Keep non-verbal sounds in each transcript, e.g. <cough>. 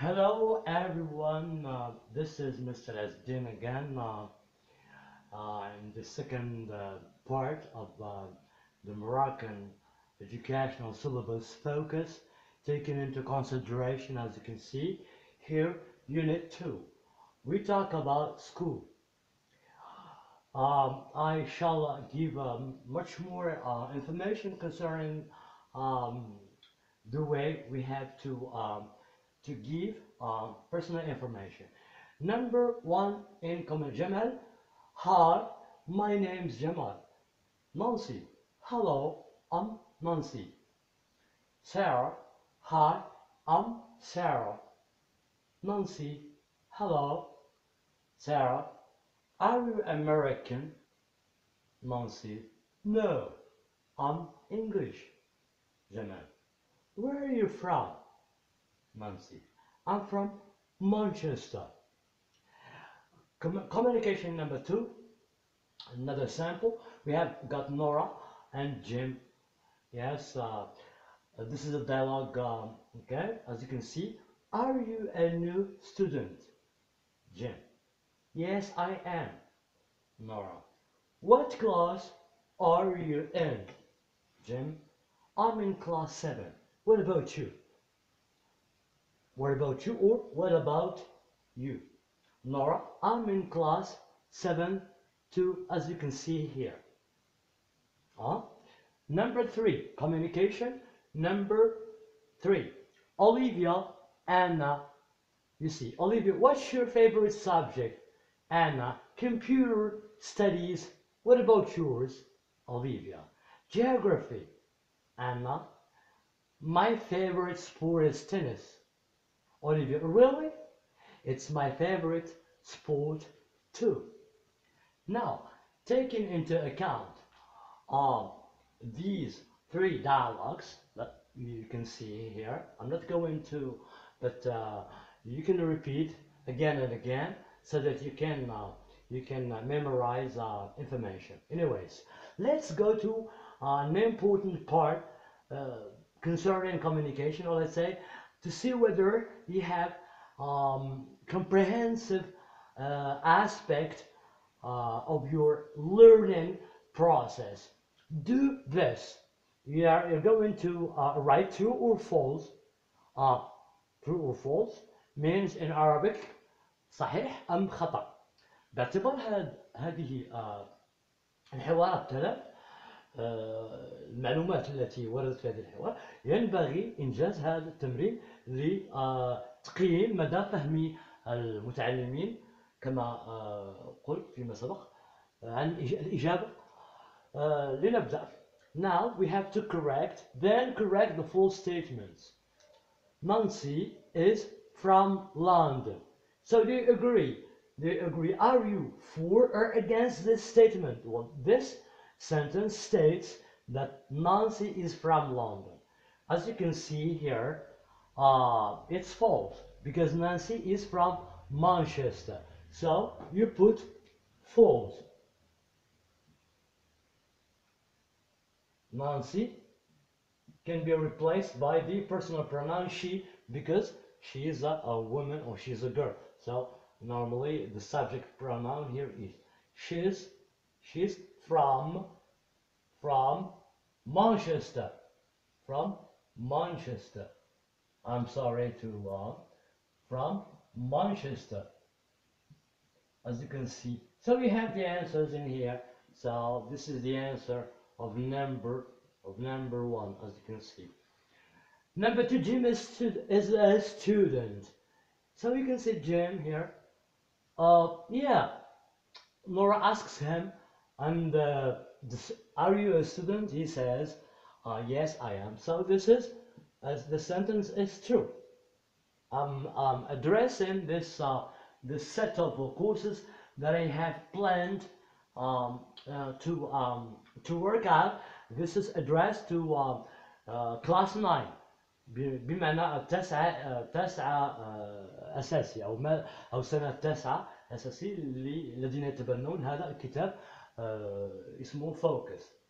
Hello everyone, uh, this is Mr. Azdine again uh, uh, in the second uh, part of uh, the Moroccan educational syllabus focus taken into consideration as you can see here unit 2 we talk about school um, I shall give um, much more uh, information concerning um, the way we have to um, to give uh, personal information. Number one in common Jamal. Hi, my name's Jamal. Nancy. Hello, I'm Nancy. Sarah. Hi, I'm Sarah. Nancy. Hello, Sarah. Are you American? Nancy. No, I'm English. Jamal. Where are you from? Nancy. I'm from Manchester. Com- communication number two. Another sample. We have got Nora and Jim. Yes, uh, this is a dialogue. Um, okay, as you can see. Are you a new student? Jim. Yes, I am. Nora. What class are you in? Jim. I'm in class 7. What about you? What about you or what about you? Nora, I'm in class 7 2 as you can see here. Huh? Number 3, communication. Number 3, Olivia, Anna. You see, Olivia, what's your favorite subject? Anna, computer studies. What about yours? Olivia, geography. Anna, my favorite sport is tennis. Olivia, really? It's my favorite sport too. Now, taking into account um, these three dialogues that you can see here, I'm not going to, but uh, you can repeat again and again so that you can uh, you can uh, memorize uh, information. Anyways, let's go to an important part uh, concerning communication, or let's say to see whether you have um, comprehensive uh, aspect uh, of your learning process. Do this. You are, you're going to uh, write true or false. Uh, true or false means in Arabic صحيح أم خطأ. باعتبار هاد هذه آه، الحوارات الثلاث آه، المعلومات التي وردت في هذا الحوار ينبغي إنجاز هذا التمرين لتقييم مدى فهم المتعلمين كما آه، قلت فيما سبق عن الإج- الإجابة آه، لنبدأ Now we have to correct then correct the full statements Nancy is from London So do you agree? Do you agree? Are you for or against this statement? Well, this sentence states that Nancy is from London. As you can see here, uh, it's false because Nancy is from Manchester. So you put false. Nancy can be replaced by the personal pronoun she because she is a, a woman or she's a girl. So normally the subject pronoun here is she's she's from from Manchester from Manchester. I'm sorry to uh, from Manchester. As you can see, so we have the answers in here. So this is the answer of number of number one, as you can see. Number two, Jim is, is a student. So you can see Jim here. Uh, yeah. Laura asks him, and uh, this, are you a student? He says, uh, yes, I am. So this is, as the sentence is true. I'm, um addressing this uh, this set of uh, courses that I have planned um, uh, to um, to work out. This is addressed to uh, uh, class 9 ب- بمعنى التاسعة آه، تاسعة آه، أساسي أو ما أو سنة تاسعة أساسي اللي- الذين يتبنون هذا الكتاب آه، اسمه فوكس.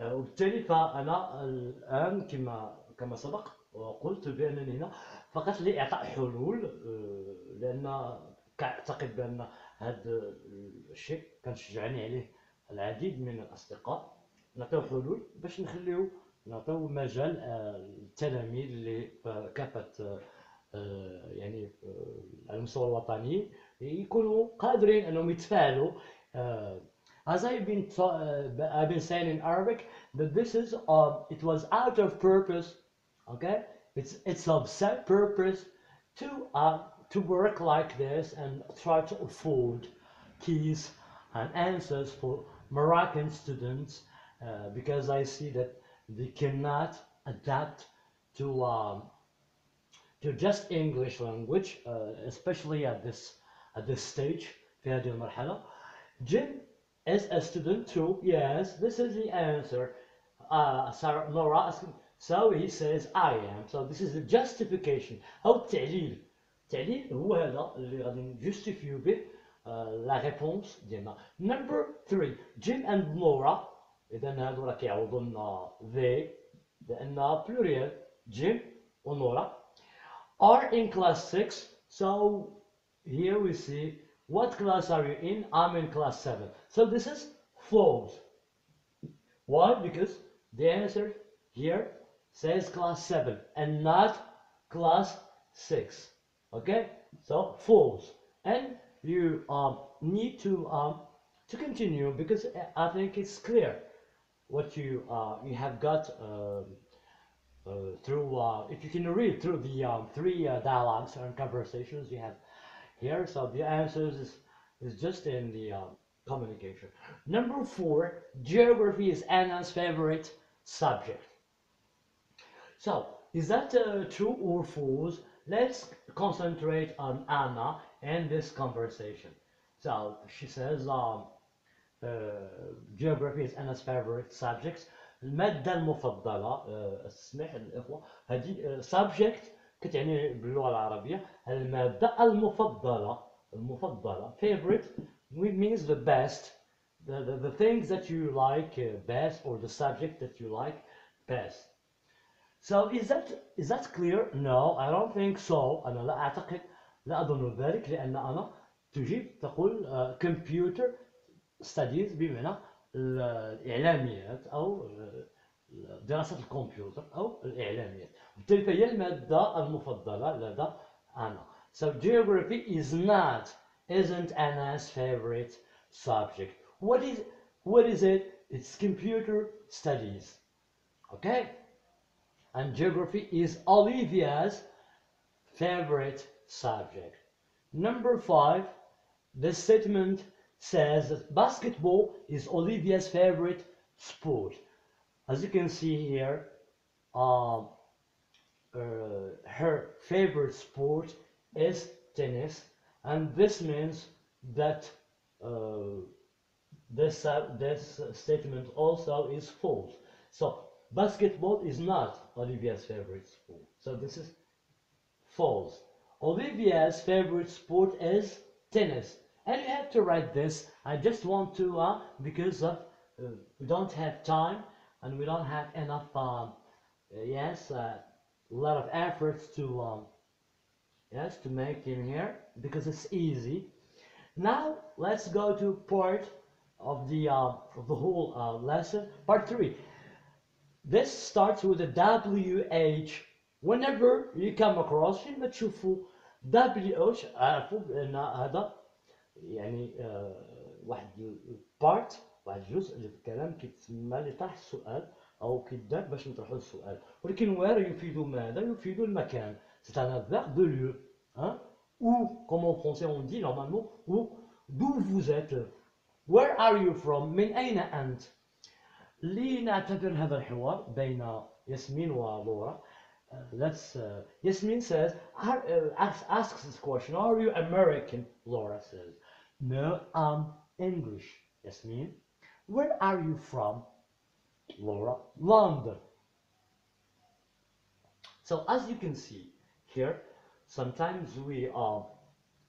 وبالتالي فأنا الآن كما كما سبق وقلت بأنني هنا فقط لإعطاء حلول آه، لأن كأعتقد بأن هذا الشيء كنشجعني عليه العديد من الأصدقاء. نعطيو حلول باش نخليو نعطيو مجال آه، للتلاميذ اللي آه، يعني على المستوى الوطني يكونوا قادرين أنهم يتفاعلوا as I've been, uh, I've been saying in Arabic that this is uh, it was out of purpose okay it's it's of set purpose to uh, to work like this and try to afford keys and answers for Moroccan students uh, because I see that they cannot adapt to um, to just English language uh, especially at this at this stage في هذه المرحلة Jim is a student too yes this is the answer uh, Sarah, Nora asking so he says I am so this is the justification أو التعليل التعليل هو هذا اللي غادي نجستيفيو به لا ريبونس ديالنا نمبر 3 جيم اند نورا اذا هادو راه كيعوضوا لنا they لان بلوريال جيم ونورا are in class 6 so here we see what class are you in? I'm in class 7 so this is false why? Because the answer here says class 7 and not class 6 okay? So false and you um, need to um, to continue because I think it's clear what you uh, you have got uh, uh, through uh, if you can read through the um, three uh, dialogues and conversations you have here so the answers is, is just in the um, communication number four geography is Anna's favorite subject so is that uh, true or false let's concentrate on Anna and this conversation. So she says um, uh, geography is Anna's favorite subjects. المادة المفضلة اسمح الإخوة هذه subject كتعني باللغة العربية المادة المفضلة المفضلة favorite means the best the, the, the things that you like uh, best or the subject that you like best so is that is that clear? No, I don't think so. أنا لا أعتقد لا أظن ذلك لأن أنا تجيب تقول uh, computer studies بمعنى الإعلاميات أو دراسة الكمبيوتر أو الإعلاميات بالتالي فهي المادة المفضلة لدى أنا So geography is not isn't Anna's favorite subject. What is what is it? It's computer studies. Okay? and geography is Olivia's favorite subject. Number five, the statement says that basketball is Olivia's favorite sport. As you can see here, uh, uh, her favorite sport is tennis, and this means that uh, this, uh, this statement also is false. So basketball is not Olivia's favorite sport. So this is false. Olivia's favorite sport is tennis. And you have to write this. I just want to, uh, because of, uh, we don't have time and we don't have enough, uh, yes, a lot of efforts to, um, yes, to make in here because it's easy. Now let's go to part of the, uh, of the whole uh, lesson, part three. This starts with a WH whenever you come across فين ما تشوفوا WH اعرفوا بان هذا يعني آه واحد بارت واحد الجزء ديال الكلام كيتسمى لطرح السؤال أو كيدار باش نطرح السؤال. ولكن وير يفيد ماذا؟ يفيد المكان. سي ان فيرب دو ليو ها أو كما اون فرونسي اون دي نورمالمون أو دو فوز ات وير ار يو فروم من اين انت لنعتبر هذا الحوار بين ياسمين ولورا Let's uh, Yasmin says, asks uh, ask this question. Are you American? Laura says, No, I'm English. Yasmin, Where are you from? Laura, London. So as you can see here, sometimes we are,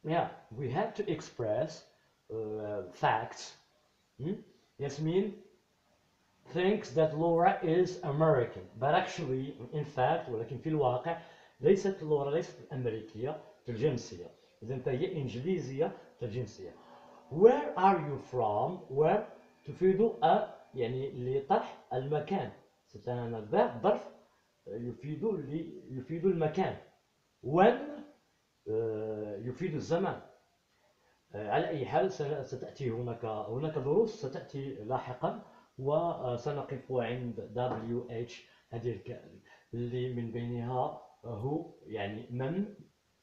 yeah, we have to express uh, facts. Hmm? Yasmin thinks that Laura is American, but actually, in fact, ولكن في الواقع ليست Laura ليست أمريكية الجنسية، إذا هي إنجليزية الجنسية. Where are you from? Where تفيد يعني لطرح المكان. ستنا ظرف يفيد يفيد المكان. when آه، يفيد الزمان. آه، على أي حال ستأتي هناك هناك دروس ستأتي لاحقا وسنقف عند WH هذه اللي من بينها هو يعني من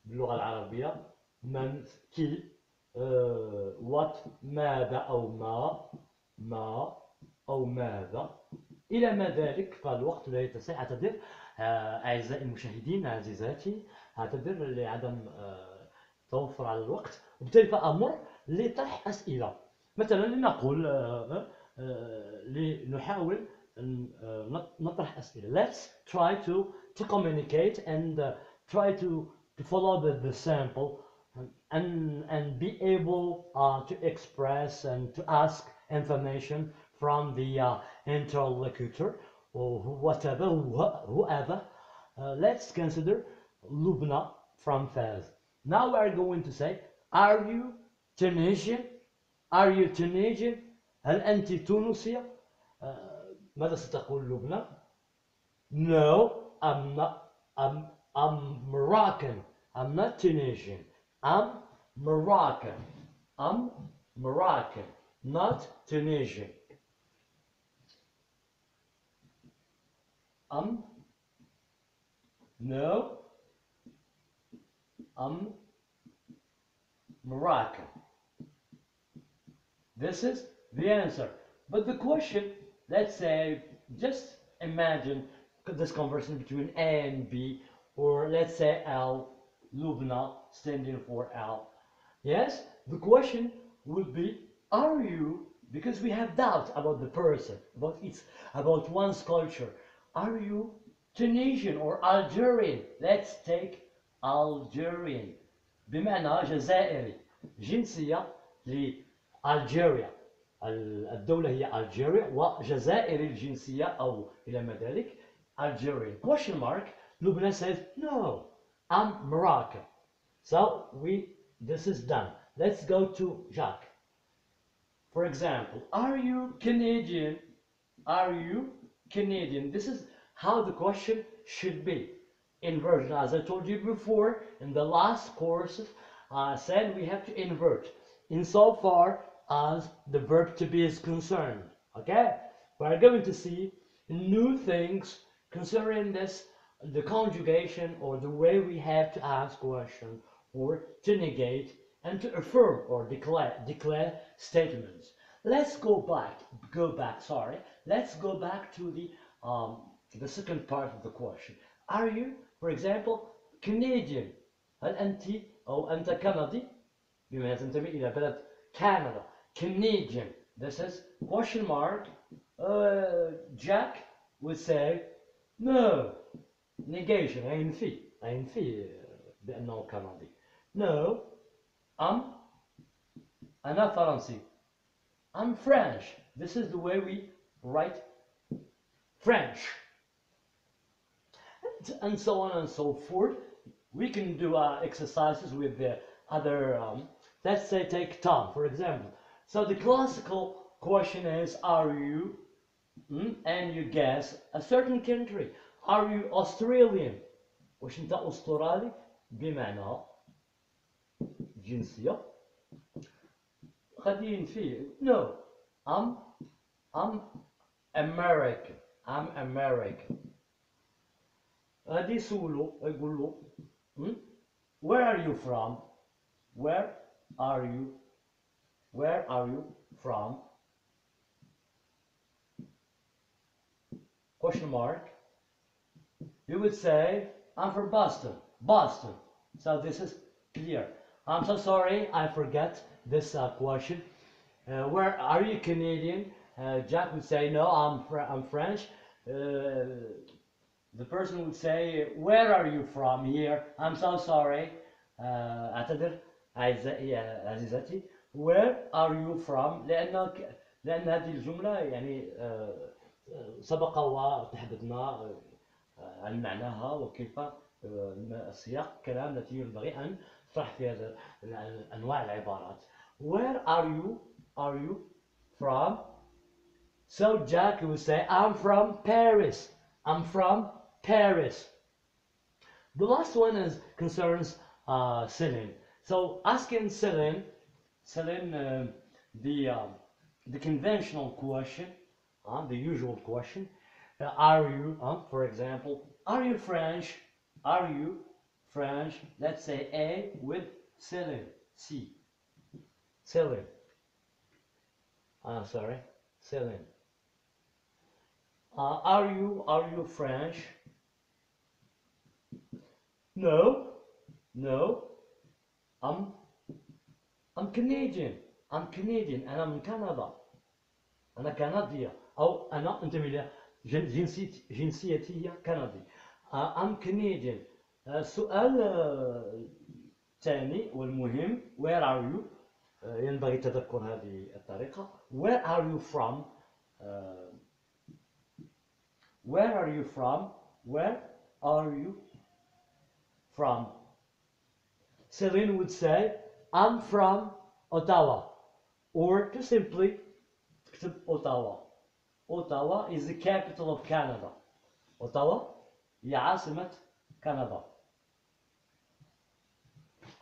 باللغة العربية من كي وات آه، ماذا أو ما. ما أو ماذا؟ إلى ما ذلك؟ فالوقت لا يتسع. أعتذر آه، أعزائي المشاهدين عزيزاتي أعتذر لعدم آه، توفر على الوقت. وبالتالي فأمر لطرح أسئلة. مثلا لنقول لنحاول نطرح أسئلة. Let's try to to communicate and try to to follow the, the sample and and be able uh, to express and to ask information from the uh, interlocutor or whatever whoever uh, let's consider Lubna from Fez now we are going to say are you Tunisian are you Tunisian هل أنت تونسية ماذا ستقول لبنى no I'm not I'm I'm Moroccan I'm not Tunisian I'm Moroccan I'm Moroccan not Tunisian I'm no I'm Moroccan this is the answer. But the question, let's say, just imagine this conversation between A and B, or let's say L, Lubna, standing for L. Yes, the question would be, are you, because we have doubt about the person, about its, about one's culture, are you Tunisian or Algerian? Let's take Algerian. بمعنى جزائري جنسية لألجيريا الدولة هي ألجيريا وجزائر الجنسية أو إلى ما ذلك Algerian question mark Lubna says no I'm Moroccan so we this is done let's go to Jacques for example are you Canadian are you Canadian this is how the question should be inversion as I told you before in the last course I said we have to invert insofar as the verb to be is concerned. Okay? We're going to see new things concerning this, the conjugation or the way we have to ask question or to negate and to affirm or declare, declare statements. Let's go back, go back, sorry. Let's go back to the, um, the second part of the question. Are you, for example, Canadian? هل أنت أو أنت كندي بما تنتمي إلى بلد كندا Canadian. This is question mark. Uh, Jack would say no. Negation. INFي. INFي بأنه كندي. No. I'm أنا فرنسي. I'm French. This is the way we write French. And, and so on and so forth. We can do uh, exercises with the other, um, let's say take Tom, for example. So the classical question is, are you, hmm, and you guess, a certain country. Are you Australian? واش انت استرالي بمعنى جنسية غادي فيه no I'm I'm American I'm American غادي يسولو يقول له hmm? where are you from where are you where are you from? Question mark. You would say, I'm from Boston. Boston. So this is clear. I'm so sorry, I forget this uh, question. Uh, where are you Canadian? Uh, Jack would say, no, I'm, fr I'm French. Uh, the person would say, where are you from here? I'm so sorry. أعتذر where are you from لأن لأن هذه الجملة يعني سبق وتحدثنا عن معناها وكيف السياق الكلام التي ينبغي أن نطرح في هذا أنواع العبارات Where are you? Are you from? So Jack will say I'm from Paris. I'm from Paris. The last one is concerns uh, Celine. So asking Celine, Celine, uh, the um, the conventional question, uh, the usual question, uh, are you, uh, for example, are you French? Are you French? Let's say A with Celine, C. Celine. Uh, sorry, Celine. Uh, are you are you French? No, no. I'm I'm Canadian. I'm Canadian. أنا من كندا. أنا كندية أو أنا انتبه لي جنسيتي جنسيتي هي كندي. Uh, I'm Canadian. Uh, السؤال الثاني والمهم where are you uh, ينبغي تذكر هذه الطريقة where are you from uh, where are you from where are you from Celine would say I'm from Ottawa or to simply تكتب Ottawa Ottawa is the capital of Canada Ottawa هي عاصمة Canada.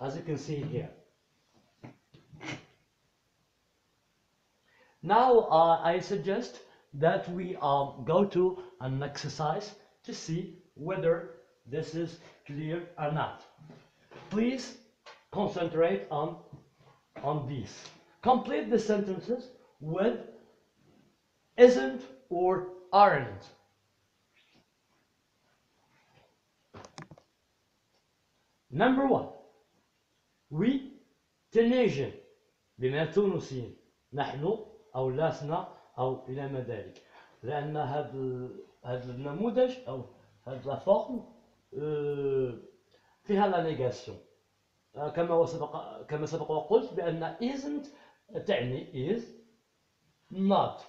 As you can see here. Now uh, I suggest that we um, go to an exercise to see whether this is clear or not. Please concentrate on, on this. Complete the sentences with isn't or aren't. Number one. وي تنيجن بما تونسيين نحن أو لسنا أو إلى ما ذلك. لأن هذا هذا النموذج أو هذا لا فورم فيها لا نيغاسيون. كما سبق كما سبق وقلت بأن isn't تعني is not.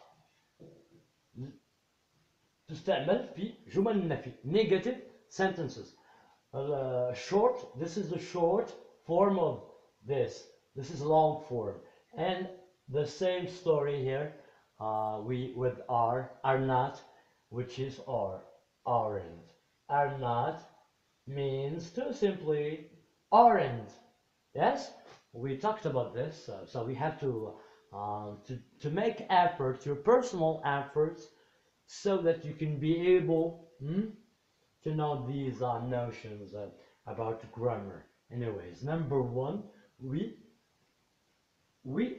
تستعمل في جمل النفي negative sentences. Uh, short this is the short form of this. This is long form. And the same story here uh, we with are, are not, which is are, aren't. Are not means to simply aren't. Yes? We talked about this, uh, so we have to, uh, to, to make efforts, your personal efforts, so that you can be able hmm, to know these uh, notions about grammar. Anyways, number one, we we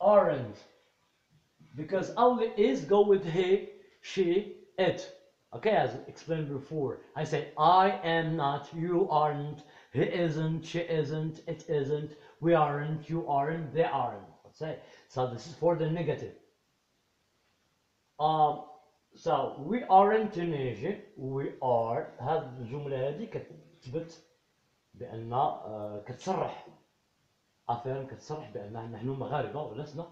aren't because only is go with he, she, it. Okay, as explained before, I say I am not, you aren't, he isn't, she isn't, it isn't, we aren't, you aren't, they aren't. Let's say so. This is for the negative. Um, so we aren't Tunisian. We are. هذه الجملة هذه كتثبت بأن آه، كتصرح. افيرا كتصرح بأن نحن مغاربة ولسنا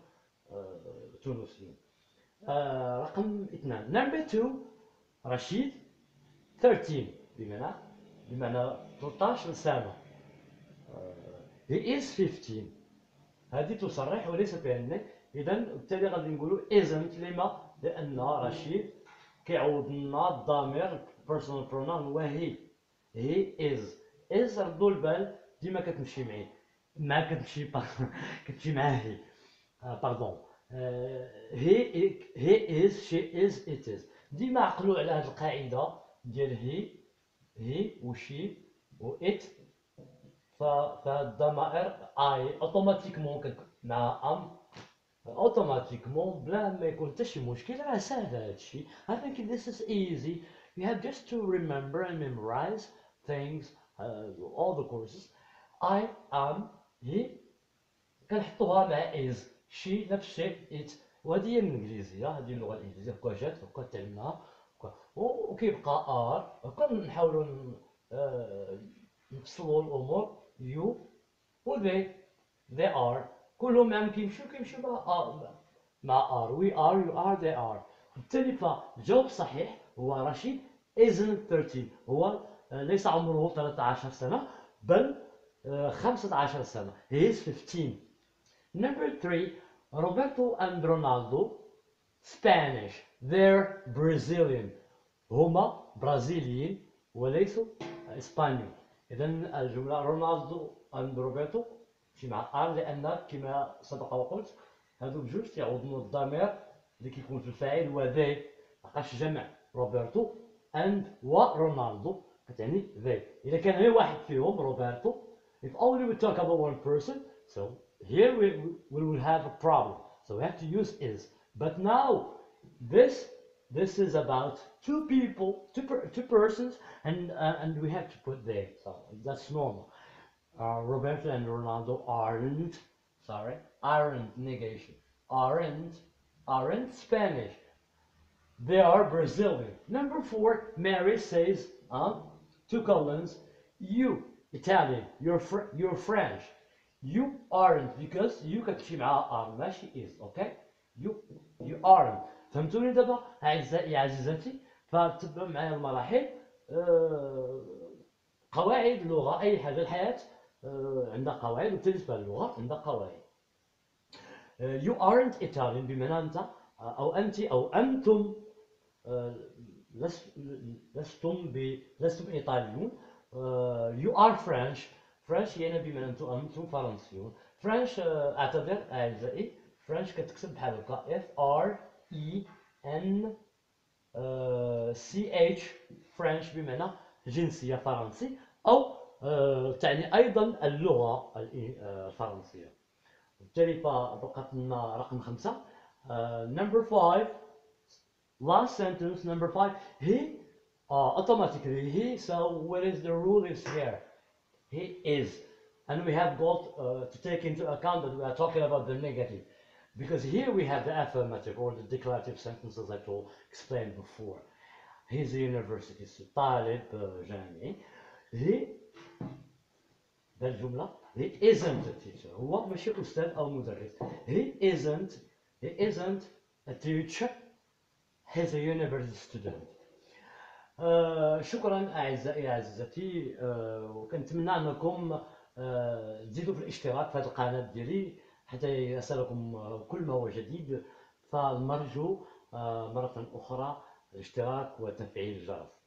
آه، تونسيين. آه، رقم اثنان. نمبر 2 رشيد 13 بمعنى بمعنى 13 سنه هي از 15 هذه تصرح وليس بان اذا بالتالي غادي نقولوا isn't. لما؟ لأن رشيد كيعوض لنا الضمير personal pronoun هو هي هي is. از ردوا البال ديما كتمشي معي. ما كتمشي <laughs> كتمشي معاه هي باردون هي هي از شي از ات از ديما عقلوا على هذه القاعدة ديال هي هي وشي و ات فالضمائر اي اوتوماتيكمون مع ام اوتوماتيكمون بلا ما يكون حتى شي مشكل راه ساهل هذا الشيء I think this is easy. You have just to remember and memorize things uh, all the courses. I am he كنحطوها مع is she نفس الشيء it. وهذه هي الانجليزيه هذه اللغة الانجليزيه هكا جات هكا تعلمناها وكيبقى ار هكا نحاولوا نفصلوا الأمور you و they they are. كلهم عم كيمشيو كيمشيو مع مع are we are you are they are. بالتالي فالجواب الصحيح هو رشيد isn't 13 هو ليس عمره 13 سنة بل آه، 15 سنة he is 15 number 3 Roberto and Ronaldo Spanish. They're Brazilian. هما برازيليين وليسوا اسبانيول اذا الجمله رونالدو اند روبرتو تمشي مع ار لأن كما سبق وقلت هادو بجوج تيعوضوا الضمير اللي كيكون في الفاعل هو ذي لقاش جمع روبرتو اند ورونالدو كتعني ذي اذا كان غير واحد فيهم روبرتو if only we talk about one person so here we, we will have a problem so we have to use is but now this this is about two people two, per, two persons and uh, and we have to put they so that's normal uh, Roberto and Ronaldo aren't sorry aren't negation aren't aren't Spanish they are Brazilian. Number four, Mary says, uh, to Collins, you Italian, you're fr- you're French. You aren't because you كتمشي مع are ماشي is, okay? You you aren't. فهمتوني دابا أعزائي عزيزاتي فتبع معايا المراحل آه، قواعد اللغة أي حاجة الحياة آه، آه، عندها قواعد وبالنسبه اللغة عندها قواعد. يو ارنت ايطاليان بمعنى أنت آه، أو أنت أو أنتم آه، لستم ب لستم إيطاليون. يو ار فرنش فرنش يعني بمعنى أنتم أنتم فرنسيون. فرنش اعتذر أعزائي. فرنش كتكتب بحال هكا. اف ار اي ان سي اتش فرنش بمعنى جنسية فرنسي. أو تعني أيضا اللغة الإي- آه، الفرنسية بالتالي فبقت لنا رقم uh, number five last sentence number five he uh, automatically he so what is the rule is here he is and we have got uh, to take into account that we are talking about the negative because here we have the affirmative or the declarative sentences I told explained before he's a university student طالب uh, جامعي he ده الجملة isn't a teacher. هو ماشي أستاذ أو مدرس he isn't he isn't a teacher. He's a university student. آه شكرا أعزائي عزيزتي. آه وكنتمنى أنكم آه تزيدوا في الاشتراك في هذه القناة ديالي حتى يصلكم كل ما هو جديد. فنرجو مرة أخرى الاشتراك وتفعيل الجرس.